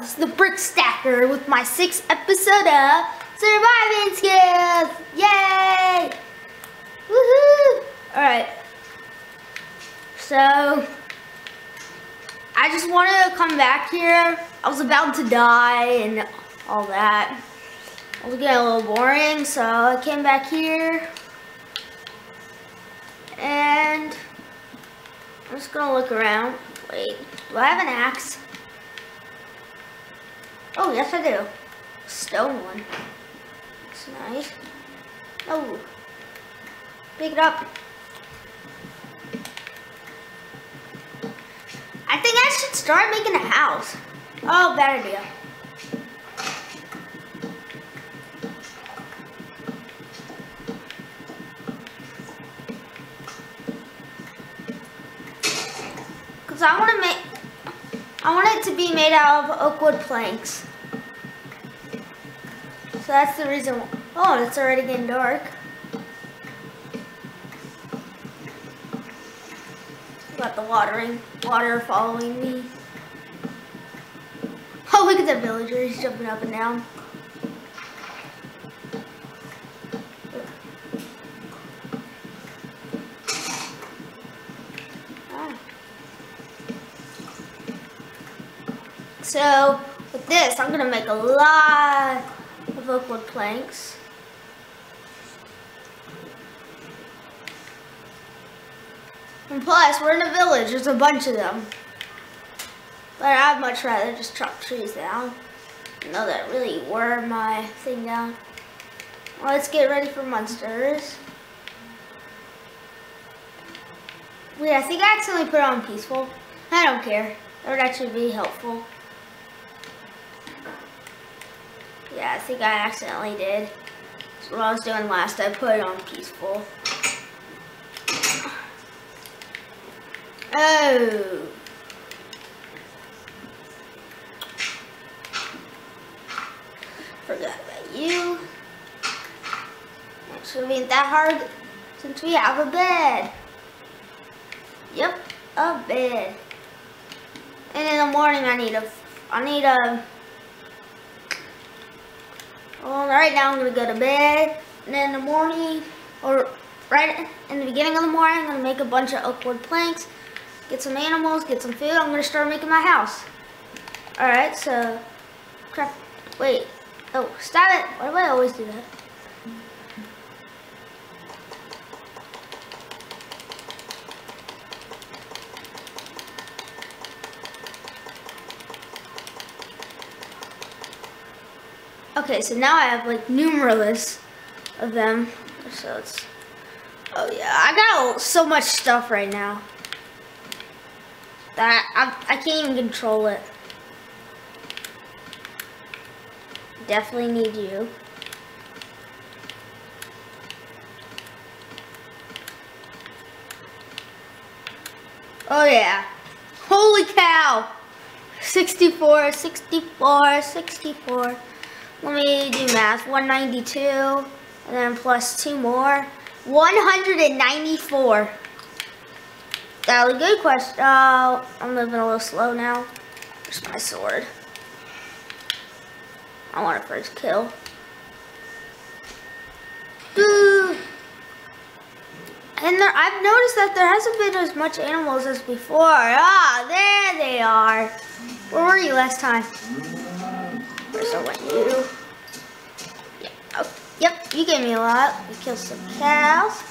This is the Brick Stacker with my sixth episode of Surviving Skills. Yay! Woohoo! Alright. So, I just wanted to come back here. I was about to die and all that. I was getting a little boring, so I came back here. And I'm just gonna look around. Wait, do I have an axe? Oh, yes I do. Stone one. It's nice. Oh. Pick it up. I think I should start making a house. Oh, bad idea. Because I want to make, I want it to be made out of oak wood planks. So that's the reason, Why. oh, it's already getting dark. Got the watering, water following me. Oh, look at that villager, he's jumping up and down. So, with this, I'm gonna make a lot of oak wood planks. And plus, we're in a village, there's a bunch of them. But I'd much rather just chop trees down. Know that really wore my thing down. Well, let's get ready for monsters. Wait, I think I accidentally put on peaceful. I don't care. That would actually be helpful. Yeah, I think I accidentally did. That's what I was doing last. I put it on peaceful. Oh. Forgot about you. Actually, ain't that hard since we have a bed. Yep, a bed. And in the morning, I need a, I need a, well, right now I'm gonna go to bed. And then in the morning, or right in the beginning of the morning, I'm gonna make a bunch of oak wood planks, get some animals, get some food. I'm gonna start making my house. All right, so, crap, wait. Oh, stop it. Why do I always do that? Okay, so now I have like numerous of them. So it's, oh yeah, I got so much stuff right now that I, I can't even control it. Definitely need you. Oh yeah. Holy cow. 64, 64, 64. Let me do math. 192, and then plus two more. 194. That was a good question. Oh, I'm moving a little slow now. Where's my sword? I want to first kill. Dude. And there, I've noticed that there hasn't been as much animals as before. Ah, there they are. Where were you last time? Where's I want you? Yep. Oh, yep, you gave me a lot. We killed some cows.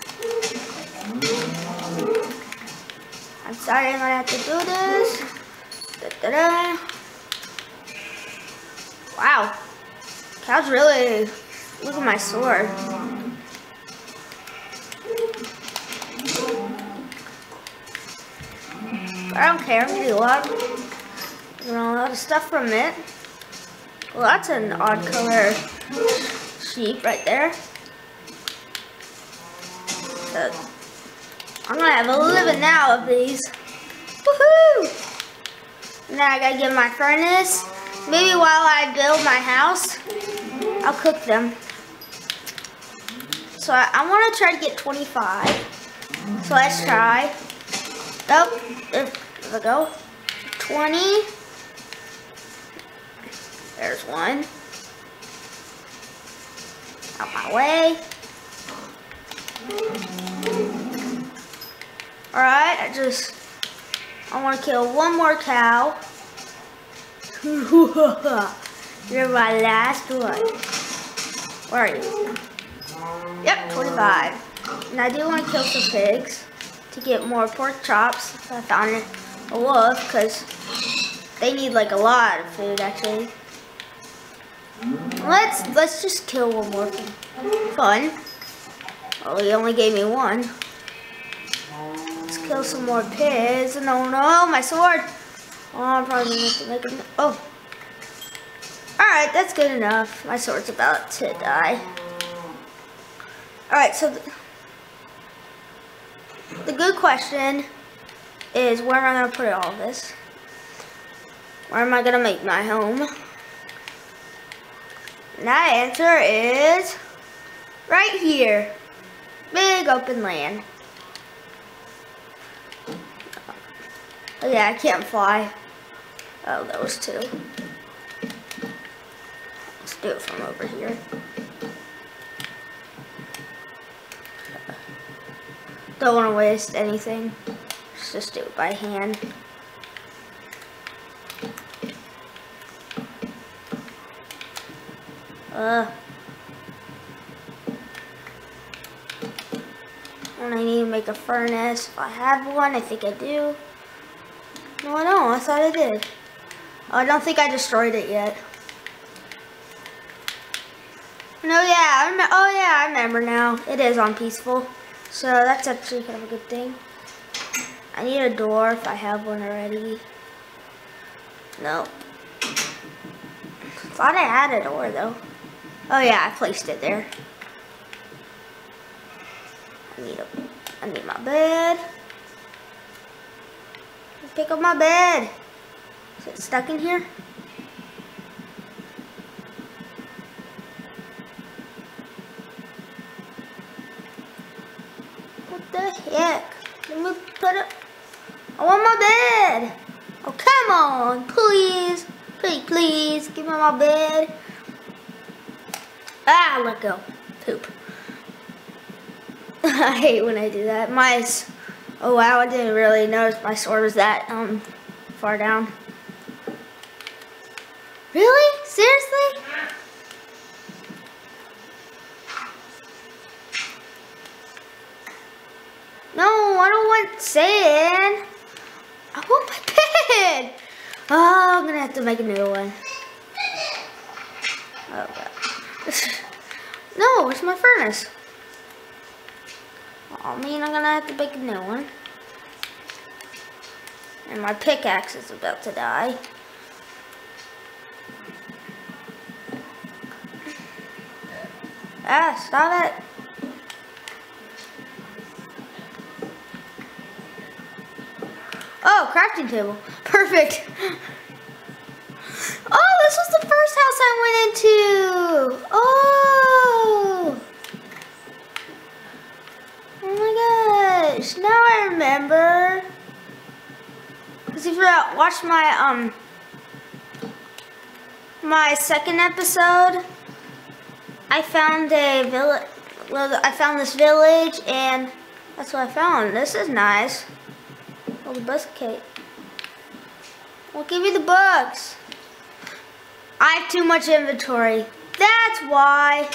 I'm sorry I'm gonna have to do this. Da -da -da. Wow. Cows really, look at my sword. I don't care, I'm gonna do a lot, you a lot of stuff from it. Well, that's an odd color sheep right there. So, I'm gonna have a living now of these. Woohoo! Now I gotta get my furnace. Maybe while I build my house, I'll cook them. So I, I want to try to get 25. So let's try. Oh, there we go. 20. There's one. Out my way. Alright, I just, I want to kill one more cow. You're my last one. Where are you? Yep, 25. And I do want to kill some pigs to get more pork chops. I found a wolf because they need like a lot of food actually. Let's let's just kill one more. Fun. Oh, he only gave me one. Let's kill some more pigs. No, no, my sword. Oh, I'm probably gonna have to make a. Oh. Alright, that's good enough. My sword's about to die. Alright, so the, the good question is where am I to put all this? Where am I going to make my home? And that answer is right here. Big open land. Oh yeah, I can't fly. Oh, was two. Let's do it from over here. Don't want to waste anything. Let's just do it by hand. Uh, and I need to make a furnace. If I have one, I think I do. No, I don't. I thought I did. Oh, I don't think I destroyed it yet. No, yeah. I oh, yeah. I remember now. It is on peaceful. So that's actually kind of a good thing. I need a door if I have one already. No. Thought I had a door though. Oh yeah, I placed it there. I need a I need my bed. Pick up my bed. Is it stuck in here? What the heck? Let me put it. I want my bed. Oh, come on. Please. Please, please. Give me my bed. Ah, let go. Poop. I hate when I do that. My, oh wow, I didn't really notice my sword was that um far down. Really? Seriously? No, I don't want sand. I want my bed. Oh, I'm gonna have to make a new one. Oh god. no, it's my furnace. I mean, I'm gonna have to make a new one. And my pickaxe is about to die. Ah, stop it. Oh, crafting table. Perfect. Oh, this was the first house I went into. Oh. Oh my gosh. Now I remember. Because if you watch my, um, my second episode, I found a village, well, I found this village and that's what I found. This is nice. Oh, the bus cake. I'll give you the books. I have too much inventory. That's why.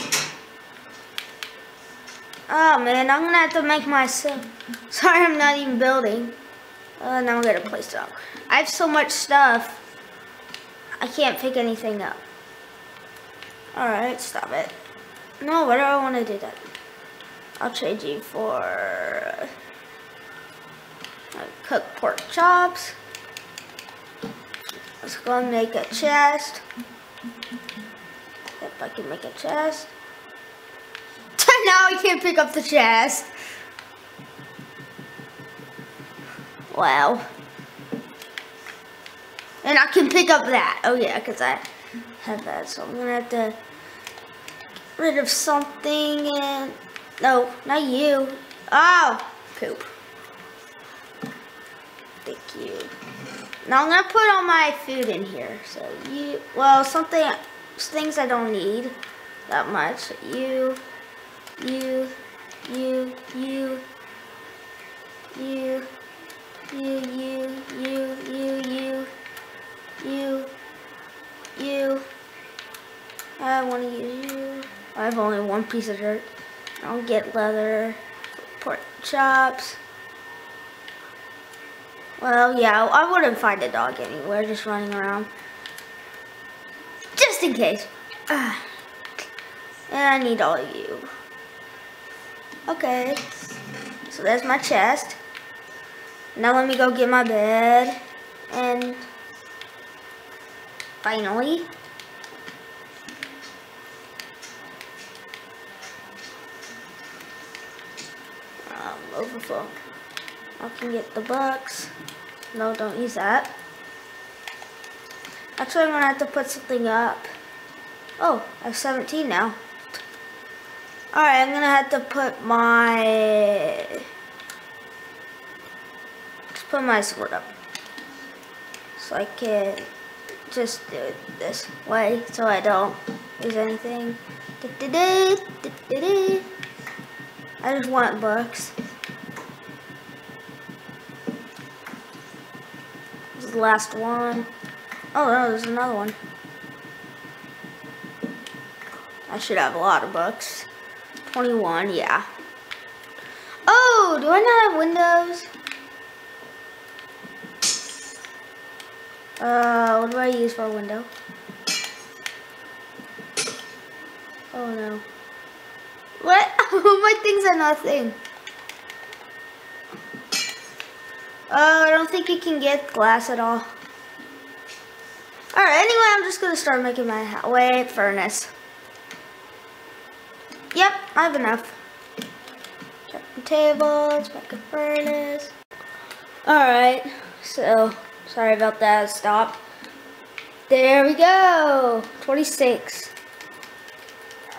Oh man, I'm gonna have to make myself. Sorry, I'm not even building. Uh, now I'm gonna place it up. I have so much stuff. I can't pick anything up. Alright, stop it. No, why do I want to do that? I'll trade you for cooked pork chops. Let's go and make a chest. If I can make a chest. now I can't pick up the chest. Wow. And I can pick up that. Oh yeah, because I have that. So I'm going to have to get rid of something and... No, not you. Oh, poop. Thank you. Now I'm gonna put all my food in here. So you, well, something things I don't need that much. You, you, you, you, you, you, you, you, you, you, you, you. I want to use you. I have only one piece of dirt. I'll get leather, pork chops. Well, yeah, I wouldn't find a dog anywhere just running around. Just in case. Uh, and I need all of you. Okay. So there's my chest. Now let me go get my bed. And finally, um, overflow. I can get the books. No, don't use that. Actually, I'm gonna have to put something up. Oh, I have 17 now. Alright, I'm gonna have to put my... Just put my sword up. So I can just do it this way so I don't lose anything. I just want books. This is the last one. Oh no, there's another one. I should have a lot of books. 21, yeah. Oh, do I not have windows? Uh, what do I use for a window? Oh no. What? Oh my things are nothing. Uh, I don't think you can get glass at all. Alright, anyway, I'm just gonna start making my way furnace. Yep, I have enough. Check the tables, make a furnace. Alright, so, sorry about that, stop. There we go, 26.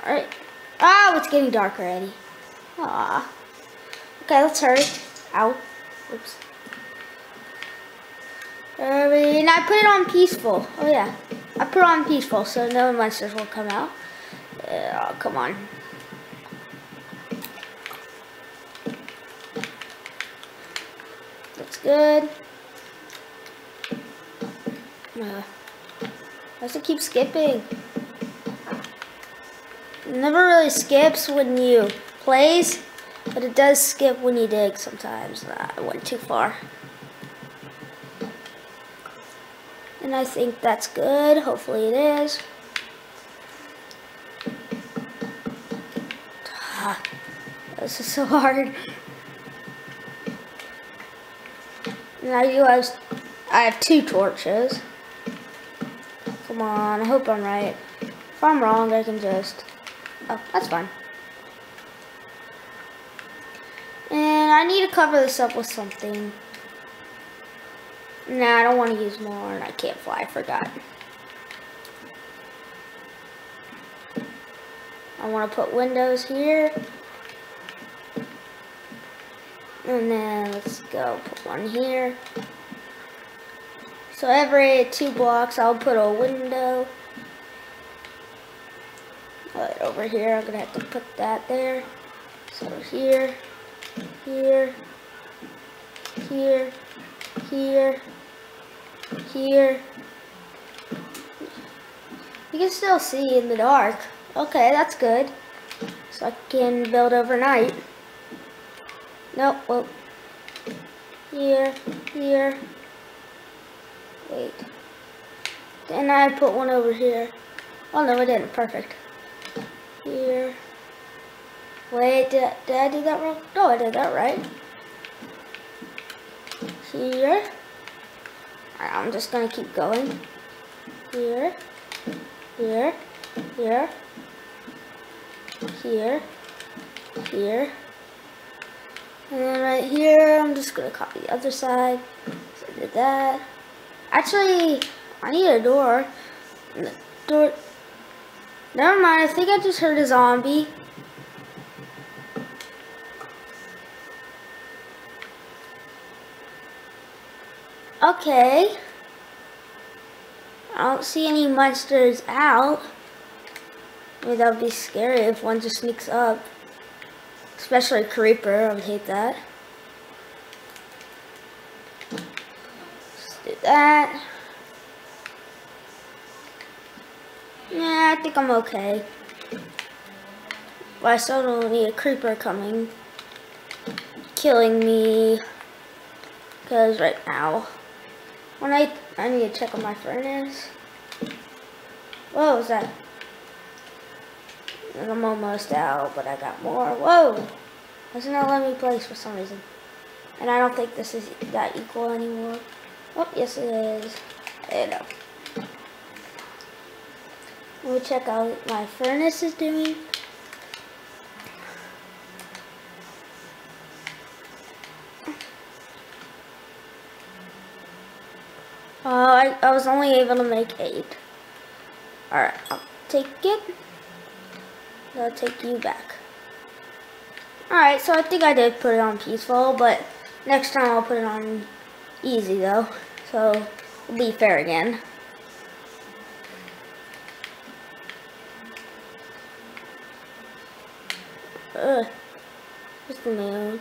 Alright. Oh, it's getting dark already. Ah. Okay, let's hurry. Ow. Oops. And I put it on peaceful. Oh yeah. I put on peaceful so no monsters will come out. Oh, come on. That's good. Uh, does it keep skipping? It never really skips when you plays, but it does skip when you dig sometimes. I went too far. And I think that's good. Hopefully it is. Ah, this is so hard. And I do have, I have two torches. Come on, I hope I'm right. If I'm wrong, I can just, oh, that's fine. And I need to cover this up with something. Nah, I don't want to use more, and I can't fly, I forgot. I want to put windows here. And then let's go put one here. So every two blocks I'll put a window. Right over here, I'm gonna have to put that there. So here, here, here, here, here. You can still see in the dark. Okay, that's good. So I can build overnight. Nope, well, here, here. Wait. Then I put one over here. Oh no, I didn't. Perfect. Here. Wait, did I, did I do that wrong? No, I did that right. Here. Right, I'm just gonna keep going. Here, here, here, here, here. And then right here, I'm just gonna copy the other side. So I did that. Actually, I need a door. door. Never mind, I think I just heard a zombie. Okay. I don't see any monsters out. Mean, that would be scary if one just sneaks up. Especially a creeper, I would hate that. Do that. Yeah, I think I'm okay. But I still don't need a creeper coming. Killing me. Because right now, when I, I need to check on my furnace. What was that? I'm almost out, but I got more. Whoa! Does not let me place for some reason. And I don't think this is that equal anymore. Oh, yes it is. There you go. We'll check out what my furnace is doing. Uh, I, I was only able to make eight. Alright, I'll take it. I'll take you back. Alright, so I think I did put it on peaceful, but next time I'll put it on easy though. So, be fair again. Ugh. Just the moon.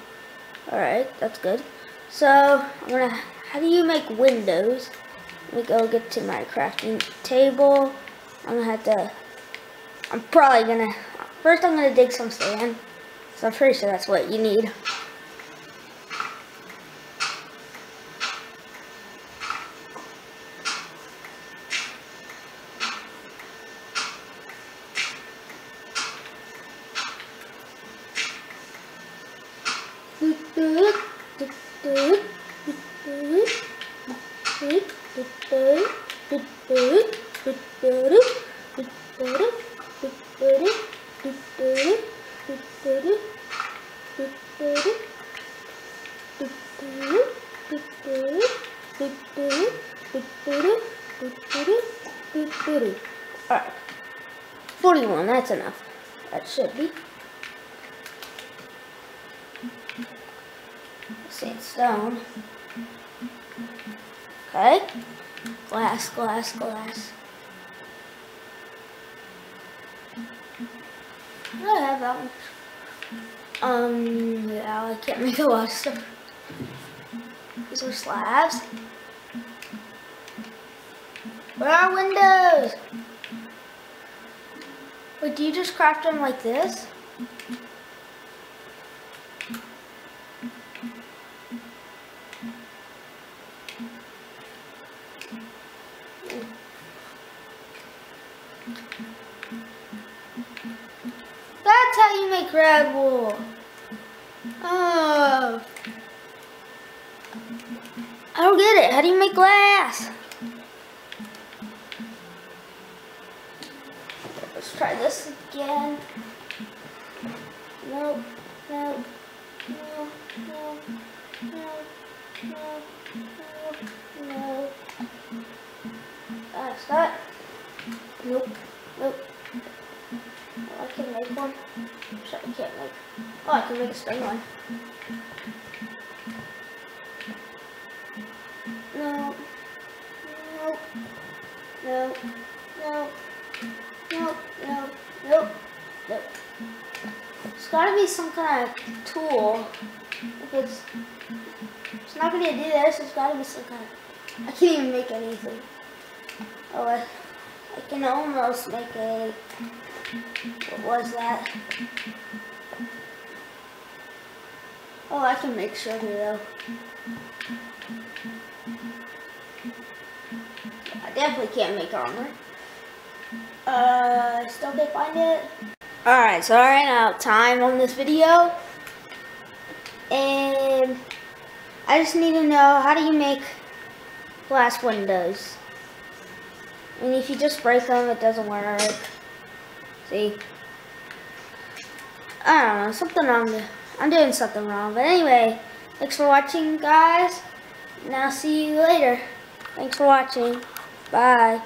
Alright, that's good. So, I'm gonna, how do you make windows? Let me go get to my crafting table. I'm gonna have to, I'm probably gonna First I'm to dig some sand. So I'm pretty sure that's what you need. 41, that's enough. That should be. Sandstone. Okay. Glass, glass, glass. I have that one. Um, yeah, I can't make a lot of stuff. These are slabs. Where are windows? Wait, do you just craft them like this? That's how you make red wool. Oh. I don't get it. How do you make glass? This again. No, no, no, no, no, no, no, no. That's that. Nope, nope. Oh, I can make one. Sure, I can't make. Oh, I can make a string one. No. No. No. No. No, no. It's gotta be some kind of tool. If it's, it's not gonna do this, it's gotta be some kind of, I can't even make anything. Oh, I, I can almost make a, what was that? Oh, I can make sugar though. I definitely can't make armor. Uh, still can't find it. Alright, so I ran out of time on this video. And I just need to know, how do you make glass windows? And if you just break them, it doesn't work. See? I don't know, something wrong. I'm doing something wrong. But anyway, thanks for watching, guys. And I'll see you later. Thanks for watching. Bye.